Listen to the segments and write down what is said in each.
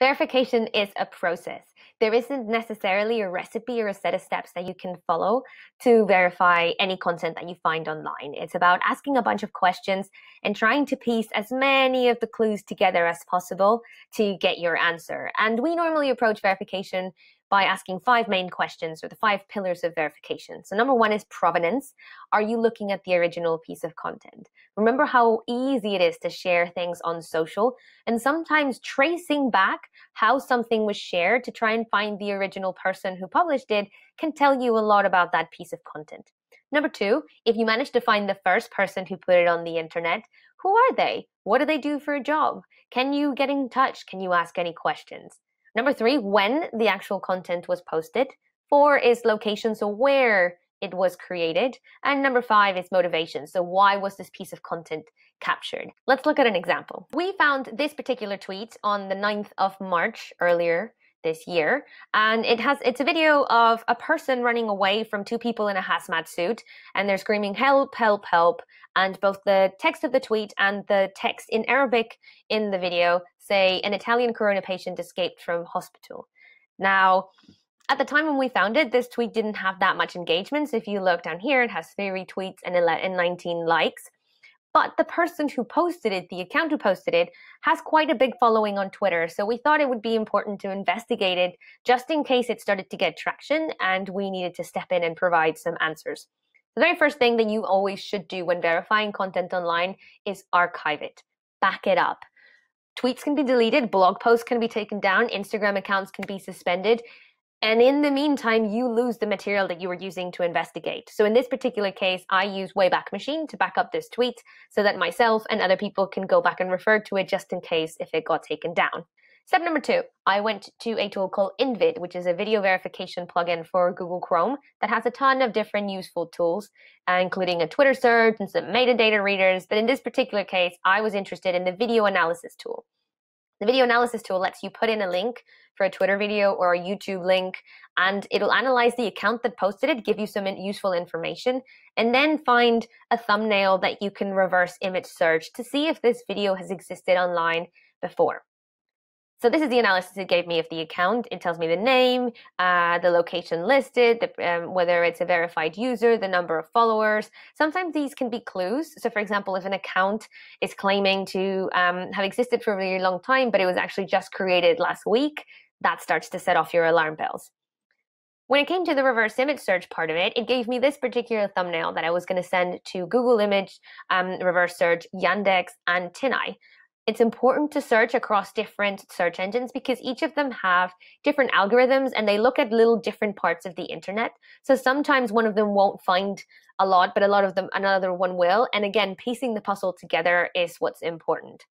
Verification is a process. There isn't necessarily a recipe or a set of steps that you can follow to verify any content that you find online. It's about asking a bunch of questions and trying to piece as many of the clues together as possible to get your answer. And we normally approach verification by asking five main questions or the five pillars of verification. So, number one is provenance. Are you looking at the original piece of content? Remember how easy it is to share things on social and sometimes tracing back how something was shared to try and find the original person who published it can tell you a lot about that piece of content. Number two, if you manage to find the first person who put it on the internet, who are they? What do they do for a job? Can you get in touch? Can you ask any questions? Number three, when the actual content was posted. Four is location, so where it was created. And number five is motivation. So why was this piece of content captured? Let's look at an example. We found this particular tweet on the 9th of March earlier this year and it has it's a video of a person running away from two people in a hazmat suit and they're screaming help help help and both the text of the tweet and the text in arabic in the video say an Italian corona patient escaped from hospital. Now, at the time when we found it, this tweet didn't have that much engagement. So if you look down here, it has three retweets and 19 likes. But the person who posted it, the account who posted it, has quite a big following on Twitter. So we thought it would be important to investigate it just in case it started to get traction and we needed to step in and provide some answers. The very first thing that you always should do when verifying content online is archive it, back it up tweets can be deleted, blog posts can be taken down, Instagram accounts can be suspended. And in the meantime, you lose the material that you were using to investigate. So in this particular case, I use Wayback Machine to back up this tweet so that myself and other people can go back and refer to it just in case if it got taken down. Step number two, I went to a tool called Invid, which is a video verification plugin for Google Chrome that has a ton of different useful tools, uh, including a Twitter search and some metadata readers. But in this particular case, I was interested in the video analysis tool. The video analysis tool lets you put in a link for a Twitter video or a YouTube link, and it'll analyze the account that posted it, give you some useful information, and then find a thumbnail that you can reverse image search to see if this video has existed online before. So this is the analysis it gave me of the account. It tells me the name, uh, the location listed, the, um, whether it's a verified user, the number of followers. Sometimes these can be clues. So for example, if an account is claiming to um, have existed for a really long time, but it was actually just created last week, that starts to set off your alarm bells. When it came to the reverse image search part of it, it gave me this particular thumbnail that I was going to send to Google Image um, reverse search, Yandex, and Tineye it's important to search across different search engines because each of them have different algorithms and they look at little different parts of the internet. So sometimes one of them won't find a lot, but a lot of them, another one will. And again, piecing the puzzle together is what's important.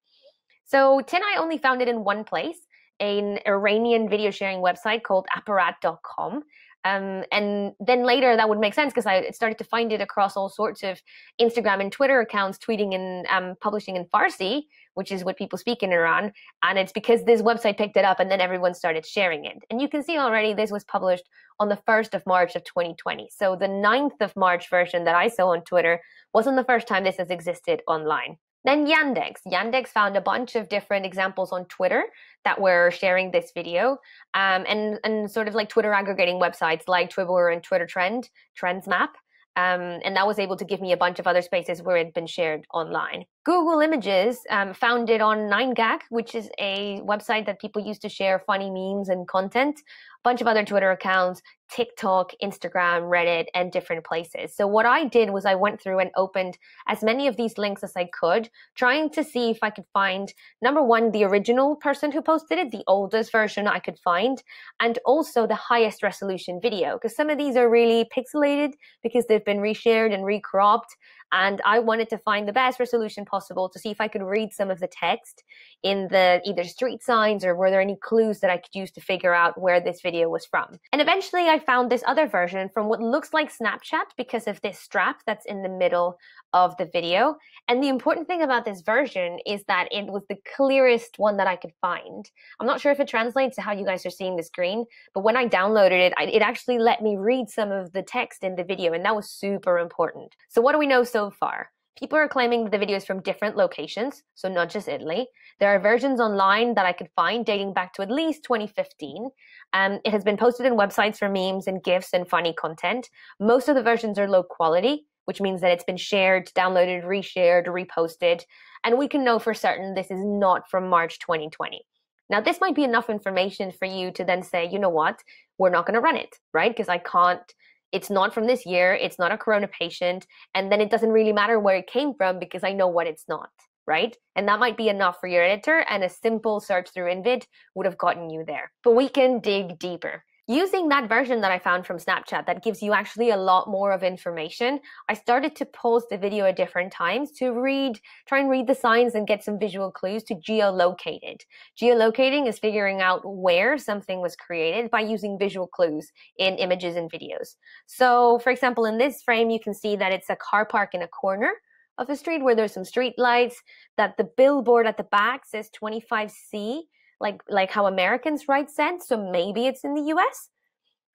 So Tineye only found it in one place, an Iranian video sharing website called aparat.com. Um, and then later that would make sense because I started to find it across all sorts of Instagram and Twitter accounts, tweeting and um, publishing in Farsi, which is what people speak in Iran. And it's because this website picked it up and then everyone started sharing it. And you can see already this was published on the 1st of March of 2020. So the 9th of March version that I saw on Twitter wasn't the first time this has existed online. Then Yandex. Yandex found a bunch of different examples on Twitter that were sharing this video, um, and and sort of like Twitter aggregating websites like Twibbler and Twitter Trend, Trends Map, um, and that was able to give me a bunch of other spaces where it had been shared online. Google Images um, found it on 9gag, which is a website that people use to share funny memes and content. A bunch of other Twitter accounts, TikTok, Instagram, Reddit, and different places. So what I did was I went through and opened as many of these links as I could, trying to see if I could find number one, the original person who posted it, the oldest version I could find, and also the highest resolution video. Because some of these are really pixelated because they've been reshared and recropped and I wanted to find the best resolution possible to see if I could read some of the text in the either street signs or were there any clues that I could use to figure out where this video was from. And eventually I found this other version from what looks like Snapchat because of this strap that's in the middle of the video. And the important thing about this version is that it was the clearest one that I could find. I'm not sure if it translates to how you guys are seeing the screen, but when I downloaded it, it actually let me read some of the text in the video, and that was super important. So what do we know so far? People are claiming the video is from different locations, so not just Italy. There are versions online that I could find dating back to at least 2015. Um, it has been posted in websites for memes and GIFs and funny content. Most of the versions are low quality, which means that it's been shared, downloaded, reshared, reposted, and we can know for certain this is not from March 2020. Now, this might be enough information for you to then say, you know what, we're not going to run it, right? Because I can't it's not from this year, it's not a corona patient, and then it doesn't really matter where it came from because I know what it's not, right? And that might be enough for your editor, and a simple search through InVid would have gotten you there. But we can dig deeper using that version that I found from Snapchat that gives you actually a lot more of information, I started to pause the video at different times to read, try and read the signs and get some visual clues to geolocate it. Geolocating is figuring out where something was created by using visual clues in images and videos. So, for example, in this frame, you can see that it's a car park in a corner of a street where there's some street lights, that the billboard at the back says 25C like like how Americans write cents, so maybe it's in the US.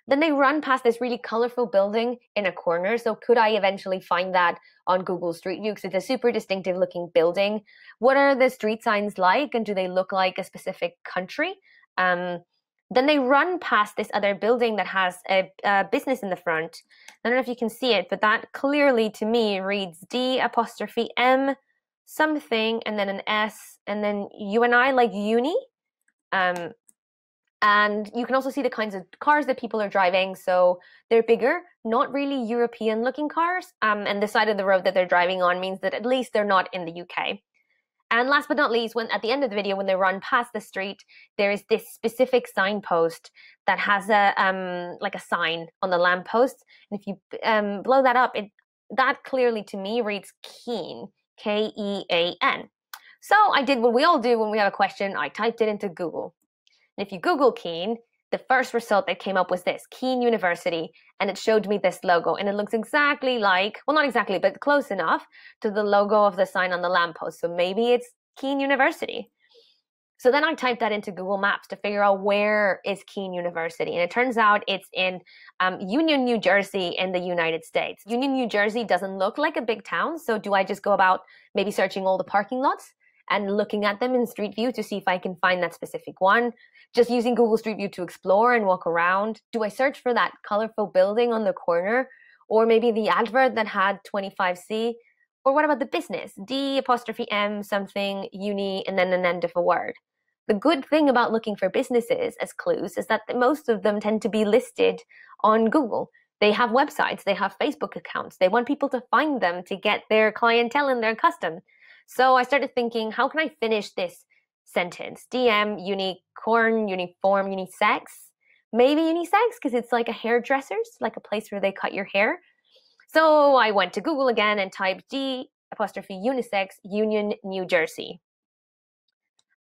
Then they run past this really colorful building in a corner. So could I eventually find that on Google Street View? Because it's a super distinctive looking building. What are the street signs like, and do they look like a specific country? Um, then they run past this other building that has a, a, business in the front. I don't know if you can see it, but that clearly to me reads D apostrophe M something and then an S and then U and I like uni. Um, and you can also see the kinds of cars that people are driving. So they're bigger, not really European looking cars. Um, and the side of the road that they're driving on means that at least they're not in the UK. And last but not least, when at the end of the video, when they run past the street, there is this specific signpost that has a um like a sign on the lamppost. And if you um blow that up, it that clearly to me reads Kean, K E A N. So I did what we all do when we have a question. I typed it into Google. And if you Google Kean, the first result that came up was this Kean University, and it showed me this logo. And it looks exactly like, well, not exactly, but close enough to the logo of the sign on the lamppost. So maybe it's Kean University. So then I typed that into Google Maps to figure out where is Kean University. And it turns out it's in um, Union, New Jersey in the United States. Union, New Jersey doesn't look like a big town. So do I just go about maybe searching all the parking lots? And looking at them in Street View to see if I can find that specific one. Just using Google Street View to explore and walk around. Do I search for that colorful building on the corner? Or maybe the advert that had 25C? Or what about the business? D apostrophe M something, uni, and then an end of a word. The good thing about looking for businesses as clues is that most of them tend to be listed on Google. They have websites, they have Facebook accounts. They want people to find them to get their clientele and their custom. So I started thinking, how can I finish this sentence? DM, unicorn, uniform, unisex. Maybe unisex because it's like a hairdresser's, like a place where they cut your hair. So I went to Google again and typed D apostrophe unisex, Union, New Jersey.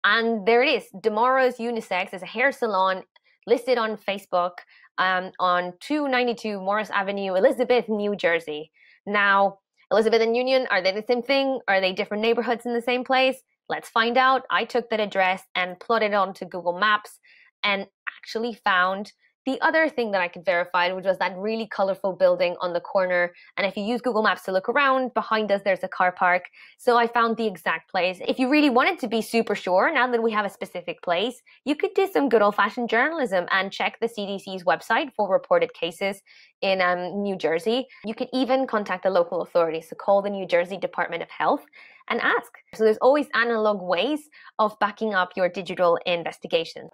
And there it is. Demoro's Unisex is a hair salon listed on Facebook um, on 292 Morris Avenue, Elizabeth, New Jersey. Now, Elizabeth and Union, are they the same thing? Are they different neighborhoods in the same place? Let's find out. I took that address and plotted it onto Google Maps and actually found the other thing that I could verify, which was that really colorful building on the corner. And if you use Google Maps to look around, behind us there's a car park. So I found the exact place. If you really wanted to be super sure, now that we have a specific place, you could do some good old fashioned journalism and check the CDC's website for reported cases in um, New Jersey. You could even contact the local authorities. So call the New Jersey Department of Health and ask. So there's always analog ways of backing up your digital investigation.